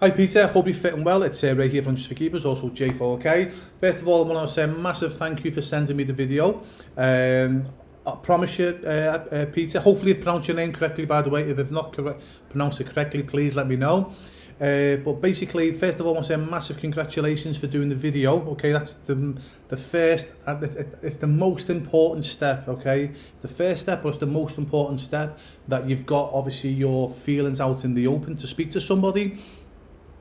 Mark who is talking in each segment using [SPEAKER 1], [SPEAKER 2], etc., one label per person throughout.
[SPEAKER 1] Hi Peter, hope you're fitting well. It's uh, Ray here from Just for Keepers, also J4K. First of all, I want to say a massive thank you for sending me the video. Um, I promise you, uh, uh, Peter, hopefully I pronounced your name correctly, by the way. If I've not correct, pronounced it correctly, please let me know. Uh, but basically, first of all, I want to say massive congratulations for doing the video. Okay, that's the the first, uh, it's the most important step. Okay, it's the first step, but it's the most important step that you've got. Obviously, your feelings out in the open to speak to somebody.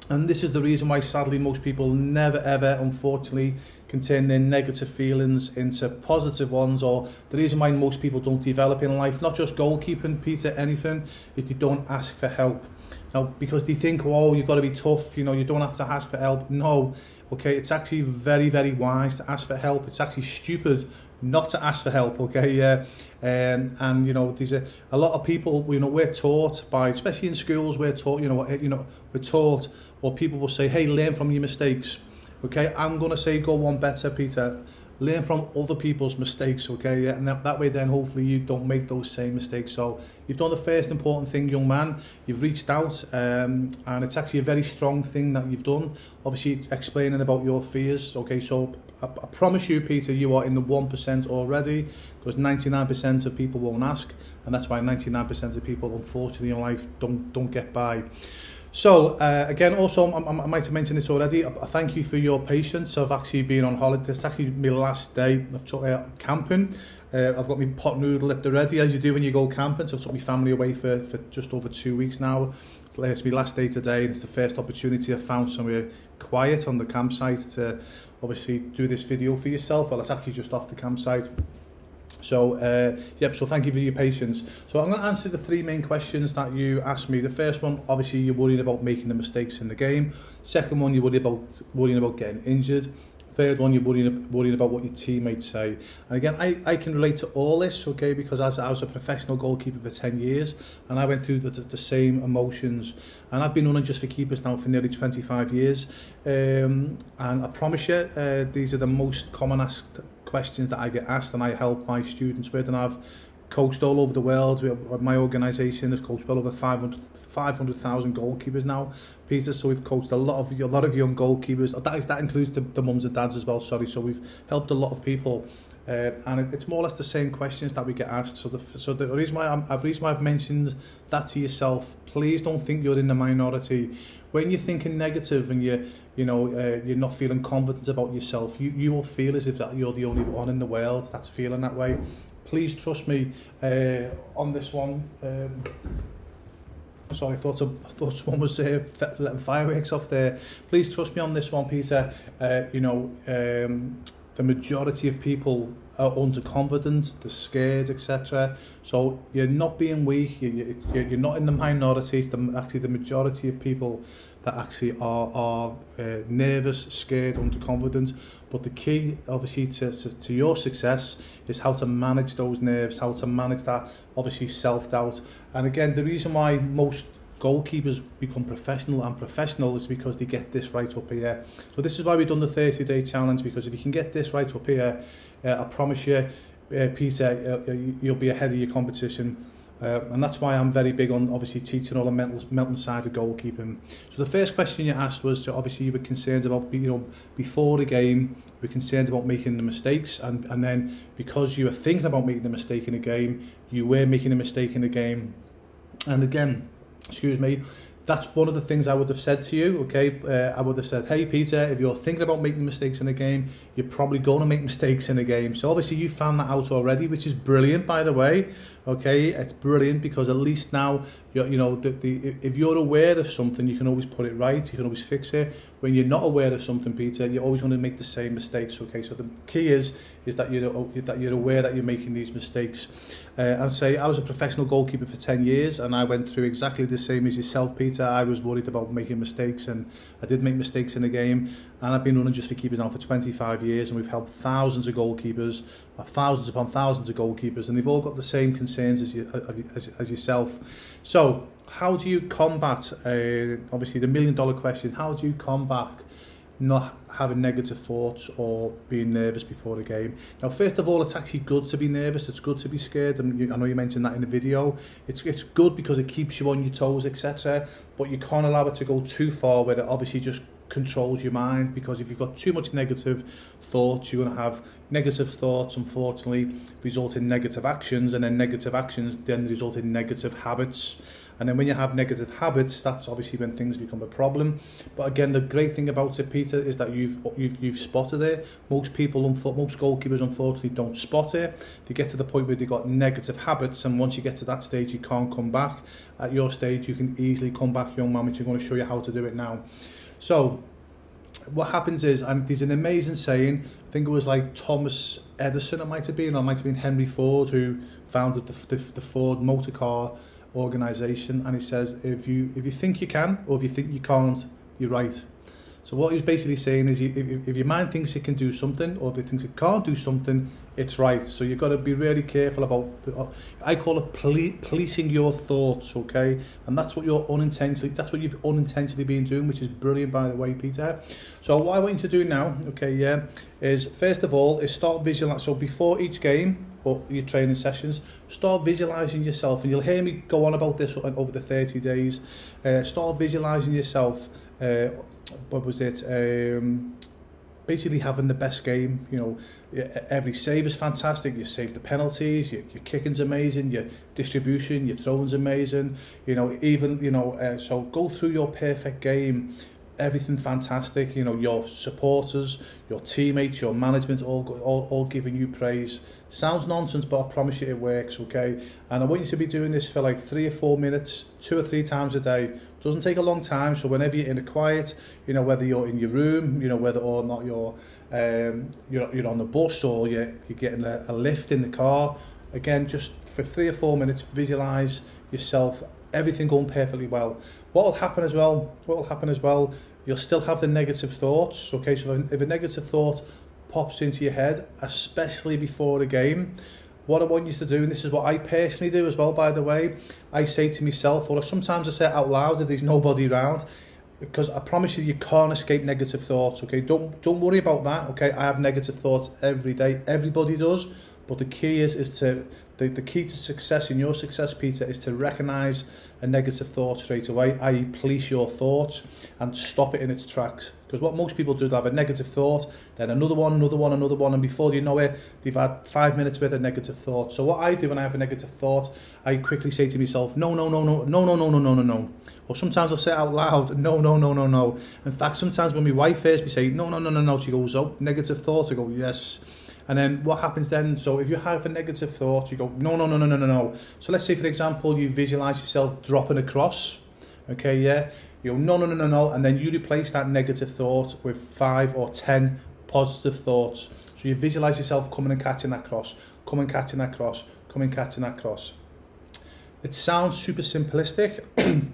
[SPEAKER 1] And this is the reason why, sadly, most people never ever, unfortunately, can turn their negative feelings into positive ones, or the reason why most people don't develop in life, not just goalkeeping, Peter, anything, is they don't ask for help. Now, because they think, oh, you've got to be tough, you know, you don't have to ask for help. No, okay, it's actually very, very wise to ask for help. It's actually stupid not to ask for help, okay? Yeah. Um, and, you know, there's a, a lot of people, you know, we're taught by, especially in schools, we're taught, you know, you know, we're taught, or people will say, hey, learn from your mistakes. Okay, I'm going to say go one better, Peter. Learn from other people's mistakes, okay? Yeah, and that, that way then hopefully you don't make those same mistakes. So you've done the first important thing, young man. You've reached out um, and it's actually a very strong thing that you've done. Obviously explaining about your fears, okay? So I, I promise you, Peter, you are in the 1% already because 99% of people won't ask and that's why 99% of people, unfortunately in life, don't, don't get by. So, uh, again, also, I, I might have mentioned this already, I thank you for your patience. I've actually been on holiday. It's actually my last day of took, uh, camping. Uh, I've got my pot noodle at the ready, as you do when you go camping. So I've took my family away for, for just over two weeks now. It's uh, my last day today, and it's the first opportunity I've found somewhere quiet on the campsite to obviously do this video for yourself. Well, it's actually just off the campsite. So, uh, yep, so thank you for your patience. So I'm going to answer the three main questions that you asked me. The first one, obviously, you're worried about making the mistakes in the game. Second one, you're worried about, worrying about getting injured. Third one, you're worrying, worrying about what your teammates say. And again, I, I can relate to all this, okay, because as I was a professional goalkeeper for 10 years, and I went through the, the, the same emotions. And I've been running just for keepers now for nearly 25 years. Um, and I promise you, uh, these are the most common asked questions that I get asked and I help my students with and I've coached all over the world. My organisation has coached well over 500,000 500, goalkeepers now, Peter. So we've coached a lot of a lot of young goalkeepers. That, that includes the, the mums and dads as well. Sorry. So we've helped a lot of people, uh, and it, it's more or less the same questions that we get asked. So the so the reason why I'm, the reason why I've mentioned that to yourself, please don't think you're in the minority. When you're thinking negative and you you know uh, you're not feeling confident about yourself, you you will feel as if that you're the only one in the world that's feeling that way please trust me uh, on this one. Um, sorry, I thought, I thought someone was uh, letting fireworks off there. Please trust me on this one, Peter. Uh, you know, um, the majority of people are underconfident, they're scared, etc. So you're not being weak, you, you, you're not in the minority, it's the, actually the majority of people that actually are, are uh, nervous, scared, underconfident. But the key, obviously, to, to, to your success is how to manage those nerves, how to manage that, obviously, self-doubt. And again, the reason why most goalkeepers become professional and professional is because they get this right up here. So this is why we've done the 30-day challenge, because if you can get this right up here, uh, I promise you, uh, Peter, uh, you'll be ahead of your competition. Uh, and that's why I'm very big on obviously teaching all the mental, mental side of goalkeeping. So the first question you asked was to obviously you were concerned about you know before the game you were concerned about making the mistakes and and then because you were thinking about making a mistake in a game you were making a mistake in the game and again excuse me that's one of the things I would have said to you, okay? Uh, I would have said, hey, Peter, if you're thinking about making mistakes in a game, you're probably going to make mistakes in a game. So obviously you found that out already, which is brilliant, by the way, okay? It's brilliant because at least now, you know, the, the, if you're aware of something, you can always put it right, you can always fix it. When you're not aware of something, Peter, you're always going to make the same mistakes, okay? So the key is is that you're, that you're aware that you're making these mistakes. Uh, and say, I was a professional goalkeeper for 10 years and I went through exactly the same as yourself, Peter. I was worried about making mistakes and I did make mistakes in the game. And I've been running just for keepers now for 25 years and we've helped thousands of goalkeepers, thousands upon thousands of goalkeepers, and they've all got the same concerns as, you, as, as yourself. So, how do you combat, uh, obviously, the million dollar question, how do you combat not having negative thoughts or being nervous before the game. Now, first of all, it's actually good to be nervous. It's good to be scared. And you, I know you mentioned that in the video. It's it's good because it keeps you on your toes, etc. But you can't allow it to go too far where it obviously just controls your mind because if you've got too much negative thoughts you're going to have negative thoughts unfortunately result in negative actions and then negative actions then result in negative habits And then when you have negative habits, that's obviously when things become a problem. But again, the great thing about it, Peter, is that you've you've, you've spotted it. Most people, most goalkeepers, unfortunately, don't spot it. They get to the point where they've got negative habits, and once you get to that stage, you can't come back. At your stage, you can easily come back, young man, which I'm going to show you how to do it now. So, what happens is, and there's an amazing saying, I think it was like Thomas Edison, it might have been, or it might have been Henry Ford, who founded the, the, the Ford motor car organization and he says if you if you think you can or if you think you can't you're right so what he's basically saying is if, if your mind thinks it can do something or if it thinks it can't do something it's right so you've got to be really careful about I call it poli policing your thoughts okay and that's what you're unintentionally that's what you've unintentionally been doing which is brilliant by the way Peter so what I want you to do now okay yeah is first of all is start visualizing so before each game or your training sessions, start visualizing yourself, and you'll hear me go on about this over the 30 days. Uh, start visualizing yourself. Uh, what was it? Um, basically having the best game. You know, e-, e-, every save is fantastic. You save the penalties. Your, your kicking's amazing. Your distribution, your throwing's amazing. You know, even you know, uh, so go through your perfect game everything fantastic. You know, your supporters, your teammates, your management, all, all, all giving you praise. Sounds nonsense, but I promise you it works, okay? And I want you to be doing this for like three or four minutes, two or three times a day. Doesn't take a long time, so whenever you're in a quiet, you know, whether you're in your room, you know, whether or not you're, um, you're, you're on the bus or you're, you're getting a, a lift in the car, again, just for three or four minutes, visualize yourself everything going perfectly well. What will happen as well? What will happen as well you'll still have the negative thoughts, okay? So if a negative thought pops into your head, especially before a game. What I want you to do, and this is what I personally do as well, by the way, I say to myself, or sometimes I say it out loud if there's nobody around, because I promise you, you can't escape negative thoughts. Okay, don't don't worry about that. Okay, I have negative thoughts every day. Everybody does, but the key is is to the, the key to success in your success, Peter, is to recognize a negative thought straight away, i.e. police your thoughts and stop it in its tracks. Because what most people do, they have a negative thought, then another one, another one, another one, and before you know it, they've had five minutes with a negative thought. So what I do when I have a negative thought, I quickly say to myself, no, no, no, no, no, no, no, no, no, no, no. Or sometimes I'll say out loud, no, no, no, no, no. In fact, sometimes when my wife hears me say, no, no, no, no, no, she goes, oh, negative thought, I go, yes, And then what happens then? So if you have a negative thought, you go, no, no, no, no, no, no, no. So let's say, for example, you visualize yourself dropping across. Okay, yeah. You go, no, no, no, no, no. And then you replace that negative thought with five or 10 positive thoughts. So you visualize yourself coming and catching that cross, coming and catching that cross, coming and catching that cross. It sounds super simplistic.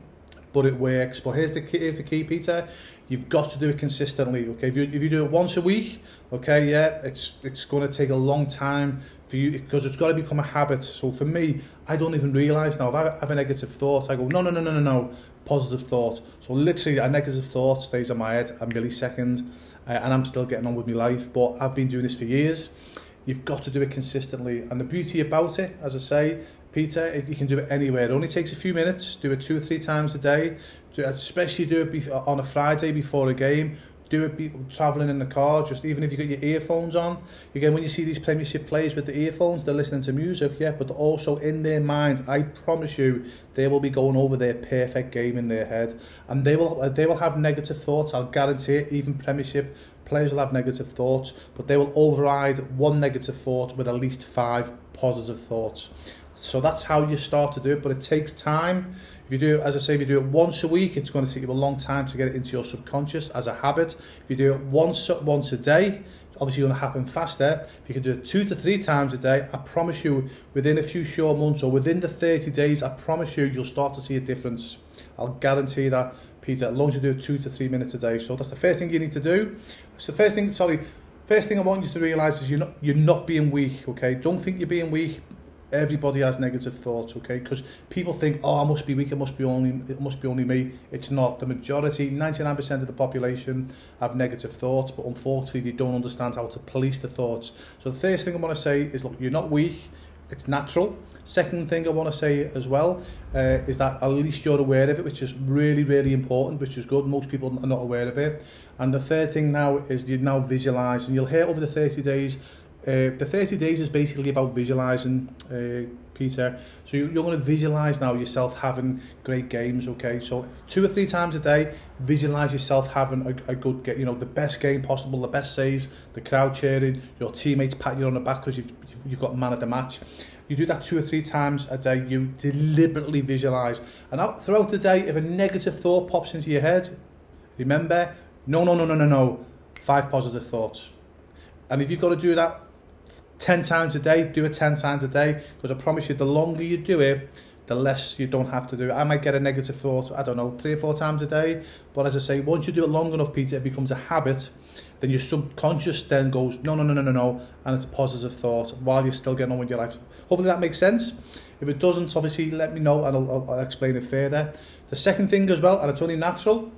[SPEAKER 1] but it works. But here's the key, here's the key, Peter. You've got to do it consistently. Okay, if you if you do it once a week, okay, yeah, it's it's going to take a long time for you because it's got to become a habit. So for me, I don't even realise now. If I have a negative thought, I go no no no no no no positive thought. So literally, a negative thought stays in my head a millisecond, uh, and I'm still getting on with my life. But I've been doing this for years. You've got to do it consistently, and the beauty about it, as I say, Peter, you can do it anywhere. It only takes a few minutes. Do it two or three times a day. Especially do it on a Friday before a game. Do it be, travelling in the car, just even if you got your earphones on. Again, when you see these Premiership players with the earphones, they're listening to music, yeah, but also in their mind, I promise you, they will be going over their perfect game in their head, and they will uh, they will have negative thoughts. I'll guarantee it. Even Premiership players will have negative thoughts, but they will override one negative thought with at least five positive thoughts. So that's how you start to do it, but it takes time. If you do, it, as I say, if you do it once a week, it's going to take you a long time to get it into your subconscious as a habit. If you do it once once a day, obviously going to happen faster. If you can do it two to three times a day, I promise you, within a few short months or within the 30 days, I promise you, you'll start to see a difference. I'll guarantee that, Peter, as long as you do it two to three minutes a day. So that's the first thing you need to do. It's the first thing, sorry, first thing I want you to realise is you're not, you're not being weak, okay? Don't think you're being weak Everybody has negative thoughts, okay? Because people think, oh, I must be weak, it must be only, it must be only me. It's not. The majority, 99% of the population have negative thoughts, but unfortunately they don't understand how to police the thoughts. So the first thing I want to say is, look, you're not weak, it's natural. Second thing I want to say as well uh, is that at least you're aware of it, which is really, really important, which is good. Most people are not aware of it. And the third thing now is you now visualize, and you'll hear over the 30 days, Uh, the 30 days is basically about visualizing, uh, Peter. So you, you're going to visualize now yourself having great games, okay? So two or three times a day, visualize yourself having a, a good, get, you know, the best game possible, the best saves, the crowd cheering, your teammates pat you on the back because you've, you've got man of the match. You do that two or three times a day, you deliberately visualize. And out, throughout the day, if a negative thought pops into your head, remember, no, no, no, no, no, no, five positive thoughts. And if you've got to do that 10 times a day, do it 10 times a day, because I promise you, the longer you do it, the less you don't have to do it. I might get a negative thought, I don't know, three or four times a day, but as I say, once you do it long enough, Peter, it becomes a habit, then your subconscious then goes, no, no, no, no, no, no, and it's a positive thought while you're still getting on with your life. Hopefully that makes sense. If it doesn't, obviously let me know and I'll, I'll, I'll explain it further. The second thing as well, and it's only natural,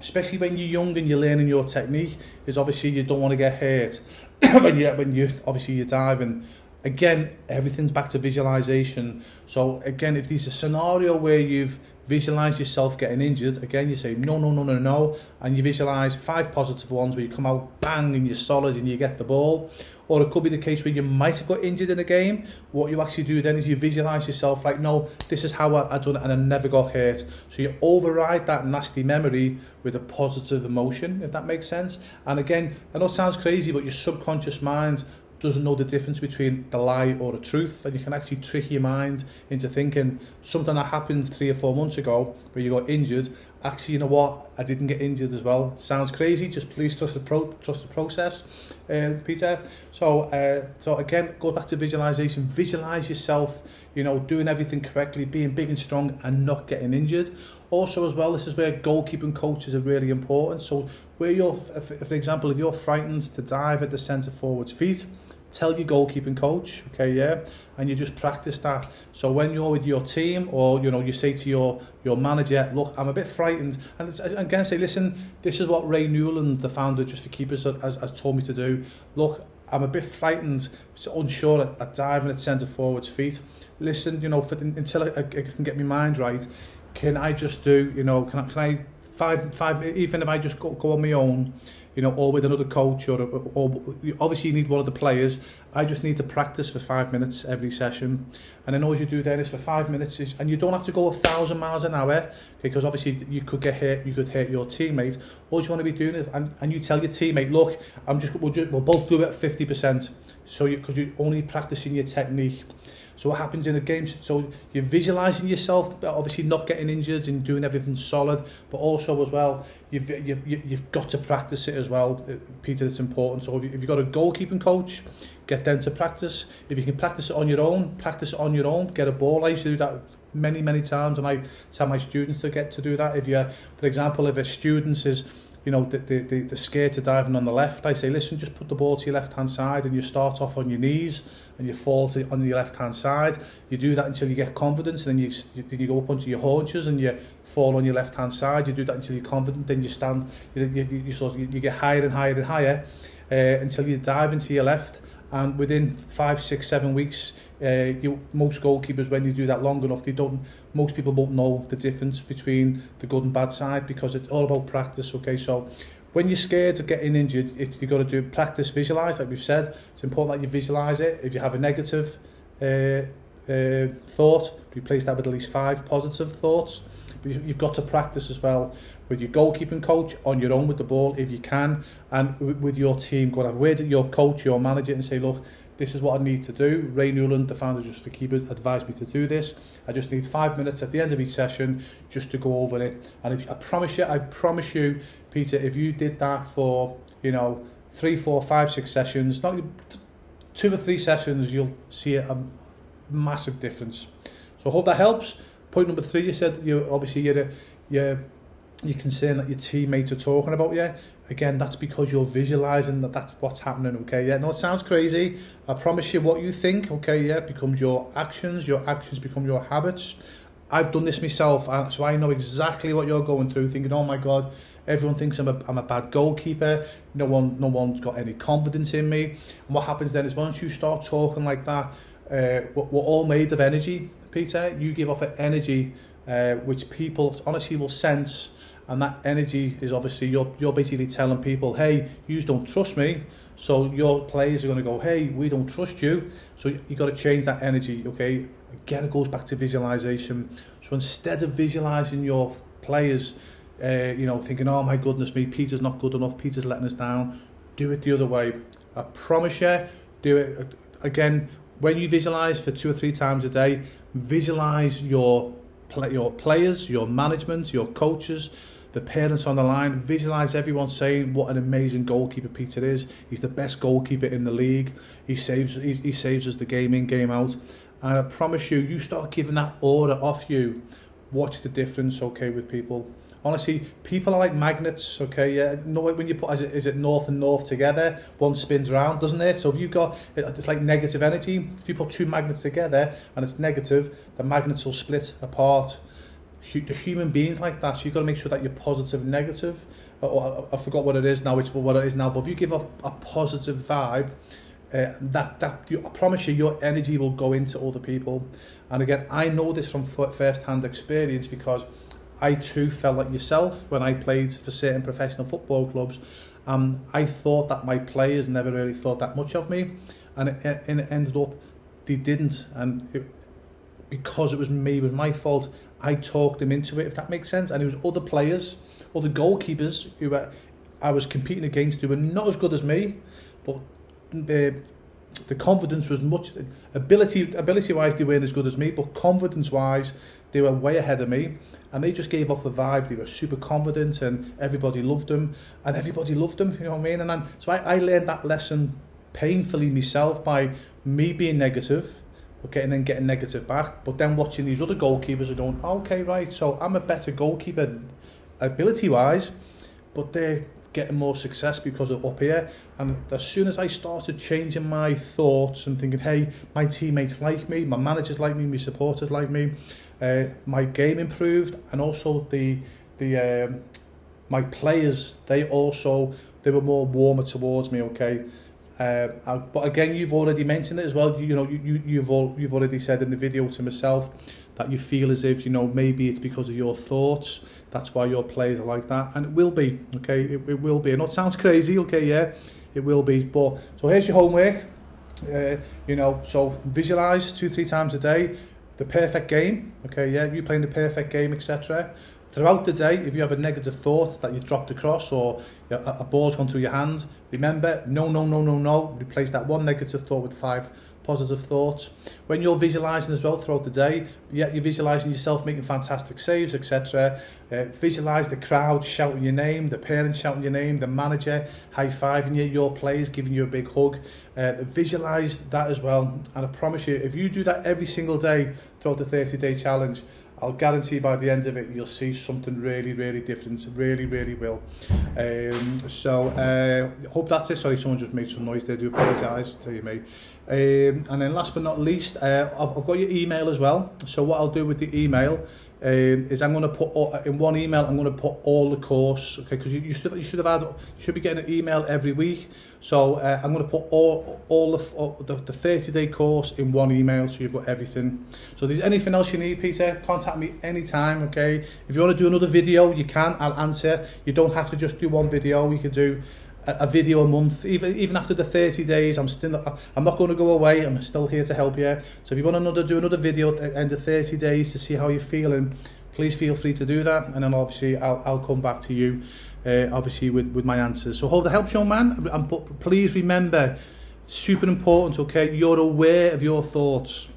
[SPEAKER 1] especially when you're young and you're learning your technique, is obviously you don't want to get hurt. when you when you obviously you're diving. Again everything's back to visualization. So again if there's a scenario where you've visualized yourself getting injured. Again you say no no no no no. And you visualize five positive ones where you come out bang and you're solid and you get the ball. Or it could be the case where you might have got injured in a game. What you actually do then is you visualize yourself like no this is how I, I done it and I never got hurt. So you override that nasty memory with a positive emotion if that makes sense. And again I know it sounds crazy but your subconscious mind doesn't know the difference between the lie or the truth and you can actually trick your mind into thinking something that happened three or four months ago where you got injured actually you know what? I didn't get injured as well. Sounds crazy. Just please trust the pro trust the process uh, Peter. So uh, so again go back to visualization. Visualize yourself you know doing everything correctly being big and strong and not getting injured. Also as well this is where goalkeeping coaches are really important. So where you're for example if you're frightened to dive at the center forward's feet tell your goalkeeping coach, okay, yeah, and you just practice that. So when you're with your team, or you know, you say to your your manager, look, I'm a bit frightened, and again say, listen, this is what Ray Newland, the founder Just for Keepers, has, has told me to do. Look, I'm a bit frightened, unsure at, diving at centre forward's feet. Listen, you know, for, until I, I can get my mind right, can I just do, you know, can I, can I five five even if I just go, go on my own you know, or with another coach, or, or, obviously you need one of the players. I just need to practice for five minutes every session, and then all you do then is for five minutes, is, and you don't have to go a thousand miles an hour, okay, because obviously you could get hurt, you could hurt your teammate. All you want to be doing is, and, and you tell your teammate, look, I'm just, we'll, just, we'll both do it at 50%. So you because you're only practicing your technique. So what happens in the games? So you're visualizing yourself, obviously not getting injured and doing everything solid, but also as well, you've you, you've got to practice it as well, uh, Peter. It's important. So if, you, if you've got a goalkeeping coach, get them to practice. If you can practice it on your own, practice it on your own. Get a ball. I used to do that many many times, and I tell my students to get to do that. If you, for example, if a student is you know, the, the, the, the skater diving on the left, I say, listen, just put the ball to your left-hand side and you start off on your knees and you fall to, on your left-hand side. You do that until you get confidence and then you, then you go up onto your haunches and you fall on your left-hand side. You do that until you're confident, then you stand, you, you, you, you, sort of, you, you get higher and higher and higher uh, until you dive into your left and within five, six, seven weeks, uh, you, most goalkeepers, when you do that long enough, they don't, most people won't know the difference between the good and bad side because it's all about practice, okay? So when you're scared of getting injured, it's, you've got to do practice, visualize, like we've said. It's important that you visualize it. If you have a negative uh, uh, thought. Replace that with at least five positive thoughts? But you've got to practice as well with your goalkeeping coach on your own with the ball if you can, and with your team. Go and have a word your coach, your manager, and say, look, this is what I need to do. Ray Newland, the founder just for Keepers, advised me to do this. I just need five minutes at the end of each session just to go over it. And if, I promise you, I promise you, Peter, if you did that for, you know, three, four, five, six sessions, not two or three sessions, you'll see a, massive difference. So I hope that helps. Point number three, you said you obviously you're, you're you're concerned that your teammates are talking about you, again, that's because you're visualizing that that's what's happening, okay? Yeah, no, it sounds crazy. I promise you what you think, okay, yeah, becomes your actions, your actions become your habits. I've done this myself, uh, so I know exactly what you're going through, thinking, oh my God, everyone thinks I'm a, I'm a bad goalkeeper, no, one, no one's got any confidence in me. And what happens then is once you start talking like that, uh, we're, all made of energy, Peter. You give off an energy uh, which people honestly will sense and that energy is obviously you're you're basically telling people, hey, you don't trust me, so your players are going to go, hey, we don't trust you, so you got to change that energy, okay? Again, it goes back to visualization. So instead of visualizing your players, uh, you know, thinking, oh my goodness me, Peter's not good enough, Peter's letting us down, do it the other way. I promise you, do it again. When you visualize for two or three times a day, visualize your your players, your management, your coaches, the parents on the line, visualize everyone saying what an amazing goalkeeper Peter is. He's the best goalkeeper in the league. He saves he, he saves us the game in, game out. And I promise you, you start giving that order off you, watch the difference, okay, with people. Honestly, people are like magnets, okay? Yeah, know when you put is it, is it north and north together, one spins around, doesn't it? So if you've got it's like negative energy. If you put two magnets together and it's negative, the magnets will split apart the human beings like that. So you've got to make sure that you're positive and negative. Or, I forgot what it is now. It's what it is now. But if you give off a positive vibe, uh, that that you, I promise you, your energy will go into other people. And again, I know this from first-hand experience because I too felt like yourself when I played for certain professional football clubs. Um, I thought that my players never really thought that much of me, and it, it ended up they didn't, and it, because it was me, it was my fault. I talked them into it, if that makes sense. And it was other players, other goalkeepers who were, I was competing against who were not as good as me, but the, the confidence was much, ability ability wise, they weren't as good as me, but confidence wise, they were way ahead of me. And they just gave off the vibe, they were super confident and everybody loved them. And everybody loved them, you know what I mean? And so I, I learned that lesson painfully myself by me being negative okay, and then getting negative back. But then watching these other goalkeepers are going, okay, right, so I'm a better goalkeeper ability wise, but they're getting more success because of up here. And as soon as I started changing my thoughts and thinking, hey, my teammates like me, my managers like me, my supporters like me, uh, my game improved, and also the the um, my players they also they were more warmer towards me. Okay, Uh, but again, you've already mentioned it as well. You, you know, you, you, you've all, you've already said in the video to myself that you feel as if, you know, maybe it's because of your thoughts, that's why your players are like that. And it will be, okay? It, it will be. I know it sounds crazy, okay, yeah, it will be. But, so here's your homework. Uh, you know, so visualize two, three times a day the perfect game, okay, yeah, you playing the perfect game, etc. Throughout the day, if you have a negative thought that you've dropped across or you know, a ball's gone through your hand, remember, no, no, no, no, no, replace that one negative thought with five positive thoughts. When you're visualizing as well throughout the day, you're visualizing yourself making fantastic saves, etc. Uh, visualize the crowd shouting your name, the parents shouting your name, the manager high fiving you, your players giving you a big hug. Uh, visualize that as well. And I promise you, if you do that every single day throughout the 30 day challenge, I'll guarantee by the end of it you'll see something really, really different. Really, really will. Um, so uh, hope that's it. Sorry, someone just made some noise there. Do apologise to you, mate. Um, and then last but not least, uh, I've, I've got your email as well. So what I'll do with the email um, is I'm going to put all, in one email I'm going to put all the course okay because you, you should you should have had you should be getting an email every week. So uh, I'm going to put all all the, all the the 30 day course in one email so you've got everything. So if there's anything else you need Peter contact me anytime okay? If you want to do another video you can I'll answer. You don't have to just do one video you can do a, video a month. Even even after the 30 days I'm still I'm not going to go away. I'm still here to help you. So if you want another do another video at the end of 30 days to see how you're feeling please feel free to do that. And then obviously I'll, I'll come back to you uh, obviously with, with my answers. So hope that helps young man. And but please remember super important okay? You're aware of your thoughts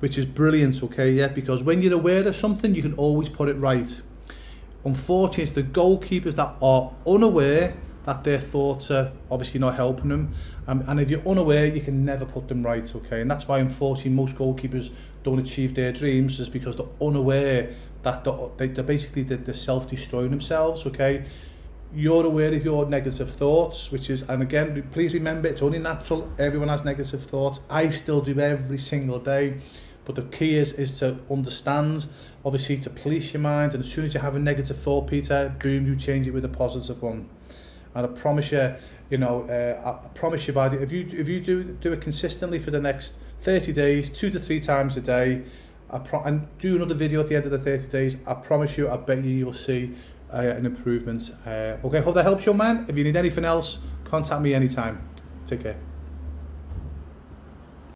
[SPEAKER 1] which is brilliant okay? Yeah because when you're aware of something you can always put it right. Unfortunately it's the goalkeepers that are unaware that their thoughts are obviously not helping them. Um, and if you're unaware, you can never put them right, okay? And that's why, unfortunately, most goalkeepers don't achieve their dreams is because they're unaware that they, they're basically they're self-destroying themselves, okay? You're aware of your negative thoughts, which is, and again, please remember, it's only natural. Everyone has negative thoughts. I still do every single day. But the key is, is to understand, obviously, to police your mind. And as soon as you have a negative thought, Peter, boom, you change it with a positive one. And I promise you, you know, uh, I promise you, buddy, if you if you do do it consistently for the next 30 days, two to three times a day, I pro and do another video at the end of the 30 days, I promise you, I bet you you'll see uh, an improvement. Uh, okay, hope that helps you, man. If you need anything else, contact me anytime. Take care.